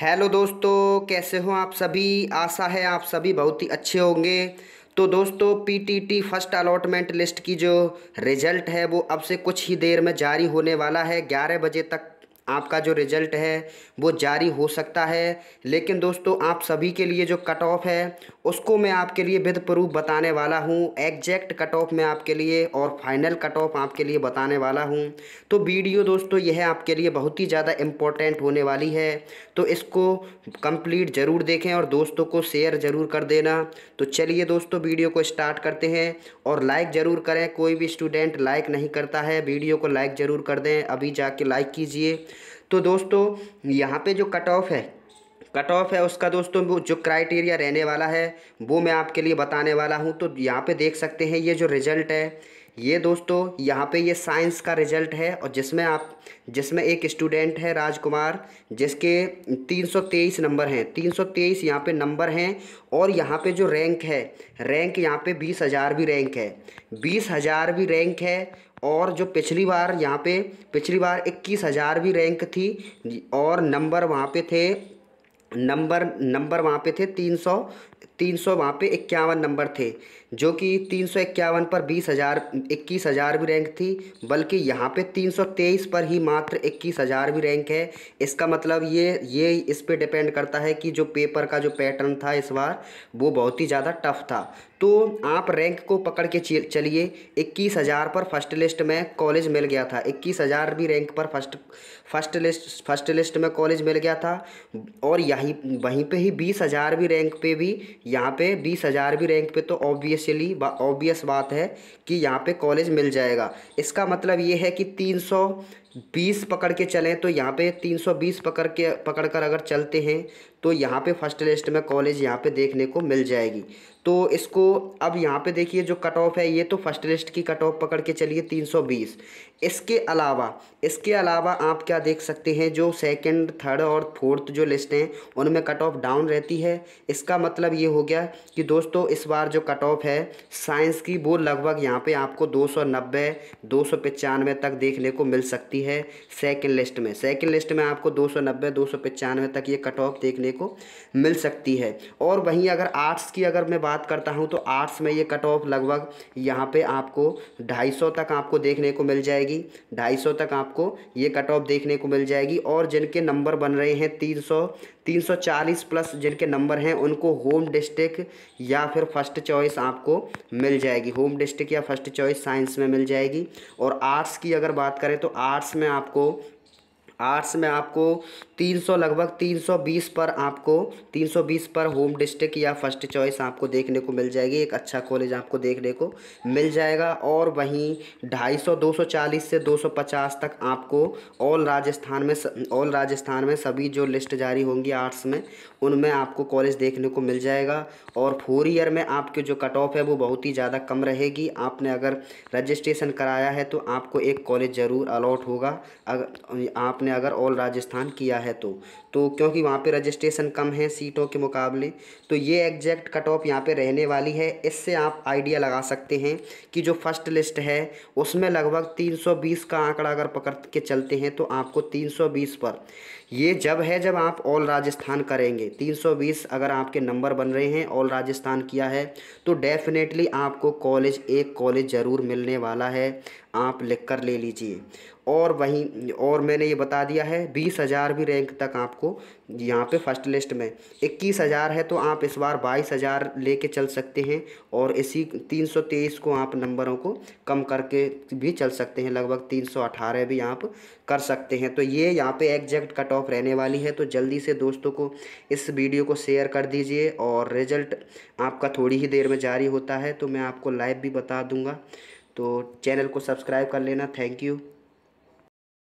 Hello दोस्तों, कैसे हो आप सभी? आशा है आप सभी बहुत ही अच्छे होंगे। तो दोस्तों पीटीटी फ़र्स्ट अलॉटमेंट लिस्ट की जो रिज़ल्ट है वो अब से कुछ ही देर में जारी होने वाला है। ग्यारह बजे तक आपका जो रिज़ल्ट है वो जारी हो सकता है। लेकिन दोस्तों, आप सभी के लिए जो कट ऑफ़ है, उसको मैं आपके लिए विद प्रूफ बताने वाला हूँ। एग्जैक्ट कट ऑफ़ मैं आपके लिए और फाइनल कट ऑफ़ आपके लिए बताने वाला हूँ। तो वीडियो दोस्तों, यह आपके लिए बहुत ही ज़्यादा इम्पोर्टेंट होने वाली है। तो इसको कंप्लीट ज़रूर देखें और दोस्तों को शेयर ज़रूर कर देना। तो चलिए दोस्तों, वीडियो को स्टार्ट करते हैं और लाइक ज़रूर करें। कोई भी स्टूडेंट लाइक नहीं करता है, वीडियो को लाइक ज़रूर कर दें। अभी जाके लाइक कीजिए। तो दोस्तों, यहाँ पे जो कट ऑफ़ है कट ऑफ़ है उसका दोस्तों जो क्राइटेरिया रहने वाला है, वो मैं आपके लिए बताने वाला हूँ। तो यहाँ पे देख सकते हैं, ये जो रिज़ल्ट है, ये दोस्तों, यहाँ पे ये साइंस का रिज़ल्ट है और जिसमें आप, जिसमें एक स्टूडेंट है राजकुमार, जिसके 323 नंबर हैं। 323 यहाँ पे नंबर हैं और यहाँ पे जो रैंक है रैंक यहाँ पे बीस हज़ार भी रैंक है। बीस हज़ार भी रैंक है और जो पिछली बार यहाँ पे, पिछली बार इक्कीस हज़ार भी रैंक थी, और नंबर वहाँ पे थे नंबर नंबर वहाँ पे थे तीन सौ तीन सौ वहाँ पर इक्यावन नंबर थे, जो कि तीन सौ इक्यावन पर बीस हज़ार, इक्कीस हज़ार भी रैंक थी, बल्कि यहाँ पे तीन सौ तेईस पर ही मात्र इक्कीस हज़ार भी रैंक है। इसका मतलब ये ये इस पे डिपेंड करता है कि जो पेपर का जो पैटर्न था इस बार, वो बहुत ही ज़्यादा टफ था। तो आप रैंक को पकड़ के चलिए, इक्कीस हज़ार पर फ़र्स्ट लिस्ट में कॉलेज मिल गया था। इक्कीस हज़ार भी रैंक पर first first list first list में कॉलेज मिल गया था, और यहीं, वहीं पे ही बीस भी रैंक पे भी यहाँ पे बीस हज़ार भी रैंक पे तो ऑब्वियसली ऑब्वियस बात है कि यहाँ पे कॉलेज मिल जाएगा। इसका मतलब ये है कि तीन सौ बीस पकड़ के चलें तो यहाँ पे तीन सौ बीस पकड़ के, पकड़ कर अगर चलते हैं तो यहाँ पे फ़र्स्ट लिस्ट में कॉलेज यहाँ पे देखने को मिल जाएगी। तो इसको अब यहाँ पे देखिए जो कट ऑफ़ है, ये तो फ़र्स्ट लिस्ट की कट ऑफ़ पकड़ के चलिए 320 इसके अलावा इसके अलावा आप क्या देख सकते हैं, जो सेकंड थर्ड और फोर्थ जो लिस्ट हैं, उनमें कट ऑफ़ डाउन रहती है। इसका मतलब ये हो गया कि दोस्तों, इस बार जो कट ऑफ़ है साइंस की वो लगभग यहाँ पे आपको 290 295 तक देखने को मिल सकती है सेकेंड लिस्ट में। सेकेंड लिस्ट में आपको 290 295 तक ये कट ऑफ़ देखने को मिल सकती है। और वहीं अगर आर्ट्स की अगर मैं बात करता हूँ तो आर्ट्स में ये कट ऑफ़ लगभग यहाँ पे आपको 250 तक आपको देखने को मिल जाएगी। 250 तक आपको ये कट ऑफ़ देखने को मिल जाएगी। और जिनके नंबर बन रहे हैं 300 340 प्लस जिनके नंबर हैं, उनको होम डिस्ट्रिक्ट या फिर फ़र्स्ट चॉइस आपको मिल जाएगी। होम डिस्ट्रिक्ट या फ़र्स्ट चॉइस साइंस में मिल जाएगी। और आर्ट्स की अगर बात करें तो आर्ट्स में आपको आर्ट्स में आपको 300 लगभग 320 पर आपको 320 पर होम डिस्ट्रिक्ट या फ़र्स्ट चॉइस आपको देखने को मिल जाएगी, एक अच्छा कॉलेज आपको देखने को मिल जाएगा और वहीं 250 240 से 250 तक आपको ऑल राजस्थान में ऑल राजस्थान में सभी जो लिस्ट जारी होंगी आर्ट्स में, उनमें आपको कॉलेज देखने को मिल जाएगा और फोर ईयर में आपके जो कट ऑफ़ है वो बहुत ही ज़्यादा कम रहेगी। आपने अगर रजिस्ट्रेशन कराया है तो आपको एक कॉलेज ज़रूर अलॉट होगा। अगर आपने आपने अगर ऑल राजस्थान किया है तो। तो क्योंकि वहाँ पे रजिस्ट्रेशन कम है सीटों के मुकाबले तो ये एग्जैक्ट कट ऑफ़ यहाँ पे रहने वाली है। इससे आप आइडिया लगा सकते हैं कि जो फ़र्स्ट लिस्ट है, उसमें लगभग 320 का आंकड़ा अगर पकड़ के चलते हैं तो आपको 320 पर। ये जब है, जब आप ऑल राजस्थान करेंगे 320 अगर आपके नंबर बन रहे हैं ऑल राजस्थान किया है तो डेफिनेटली आपको कॉलेज एक कॉलेज ज़रूर मिलने वाला है। आप लिख कर ले लीजिए। और वहीं, और मैंने ये बता दिया है, बीस हज़ार भी रैंक तक आपको यहाँ पे फ़र्स्ट लिस्ट में। इक्कीस हज़ार है तो आप इस बार बाईस हज़ार ले कर चल सकते हैं और इसी तीन सौ तेईस को आप नंबरों को कम करके भी चल सकते हैं। लगभग तीन सौ अठारह भी आप कर सकते हैं। तो ये यहाँ पे एग्जैक्ट कट ऑफ़ रहने वाली है। तो जल्दी से दोस्तों को इस वीडियो को शेयर कर दीजिए और रिज़ल्ट आपका थोड़ी ही देर में जारी होता है। तो मैं आपको लाइव भी बता दूँगा। तो चैनल को सब्सक्राइब कर लेना। Thank you